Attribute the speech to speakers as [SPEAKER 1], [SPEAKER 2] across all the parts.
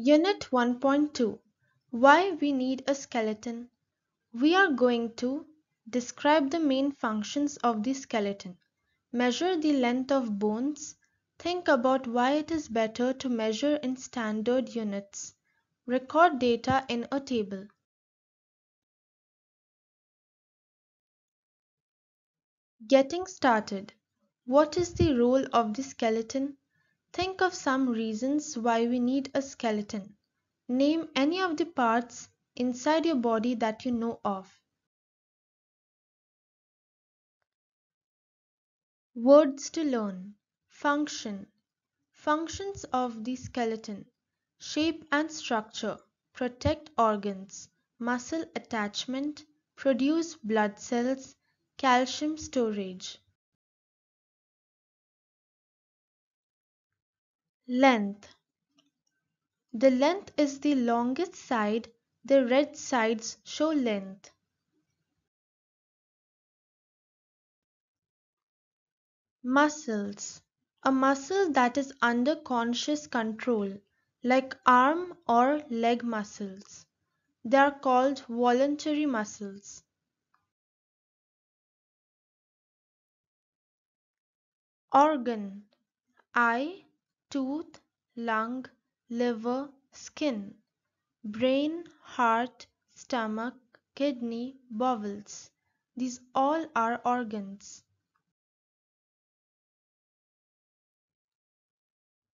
[SPEAKER 1] Unit 1.2 Why we need a skeleton. We are going to describe the main functions of the skeleton, measure the length of bones, think about why it is better to measure in standard units, record data in a table. Getting started. What is the role of the skeleton? Think of some reasons why we need a skeleton. Name any of the parts inside your body that you know of. Words to learn. Function. Functions of the skeleton. Shape and structure. Protect organs. Muscle attachment. Produce blood cells. Calcium storage. Length The length is the longest side, the red sides show length. Muscles A muscle that is under conscious control, like arm or leg muscles. They are called voluntary muscles. Organ Eye tooth, lung, liver, skin, brain, heart, stomach, kidney, bowels. These all are organs.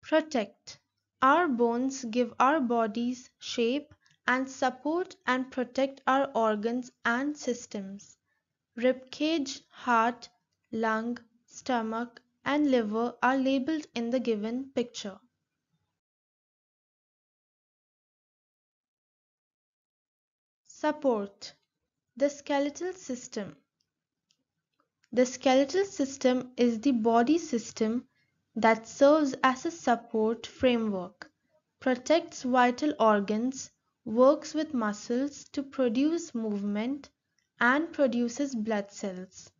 [SPEAKER 1] Protect. Our bones give our bodies shape and support and protect our organs and systems. Ribcage, heart, lung, stomach, and liver are labeled in the given picture. Support The skeletal system The skeletal system is the body system that serves as a support framework, protects vital organs, works with muscles to produce movement, and produces blood cells.